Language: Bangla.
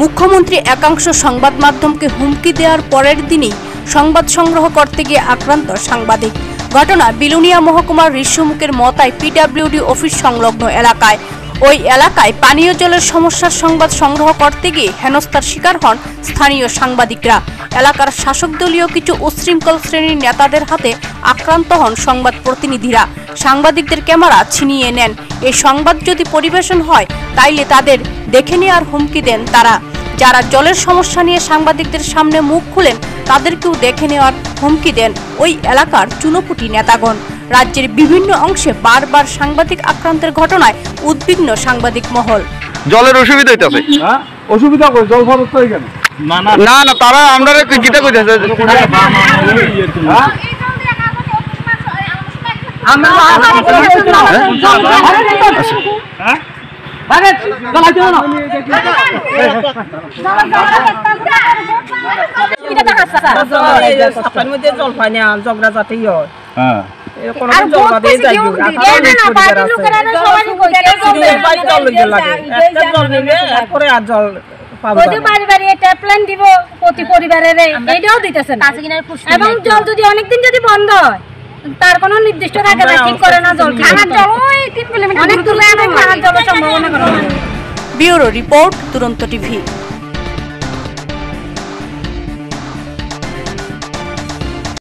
মুখ্যমন্ত্রী একাংশ সংবাদ মাধ্যমকে হুমকি দেওয়ার পরের দিনই সংবাদ সংগ্রহ করতে গিয়ে আক্রান্ত সাংবাদিক। ঘটনা বিলুনিয়া মহকুমার ঋষ্যমুখের মতায় পিডাব্লিউডি অফিস সংলগ্ন এলাকায়। ওই এলাকায় পানীয় জলের সমস্যার সংবাদ সংগ্রহ করতে গিয়ে হেনস্থার শিকার হন স্থানীয় সাংবাদিকরা। এলাকার শাসক দলীয় কিছু উচ্ছৃঙ্খল শ্রেণির নেতাদের হাতে আক্রান্ত হন সংবাদ প্রতিনিধিরা। সাংবাদিকদের ক্যামেরা ছিনিয়ে নেন। এই সংবাদ যদি পরিবেশন হয় তাইলে তাদের দেখে নেওয়ার হুমকি দেন তারা। যারা জলের সমস্যা নিয়ে সাংবাদিকদের সামনে মুখ খুলেন তাদেরকেও দেখে নেওয়ার হুমকি দেন ওই এলাকার চুনোপুটি নেতাগণ। রাজ্যের বিভিন্ন অংশে বারবার সাংবাদিক আক্রান্তের ঘটনায় উদ্বিগ্ন সাংবাদিক মহল। জলের অসুবিধা হইতাছে। হ্যাঁ? অসুবিধা করে জল খরচ তো এখানে না না। তারা আমরা কিটা কইতাছে? হয়? প্রতি পরিবারের দিতেছে এবং জল যদি অনেকদিন যদি বন্ধ হয় তার কোনো নির্দিষ্ট থাকে না ঠিক করে না জল খানার জল ওই তিন কিলোমিটার অনেক দূরে খানার জল সম্ভাবনা করে। Bureau report Duronto TV.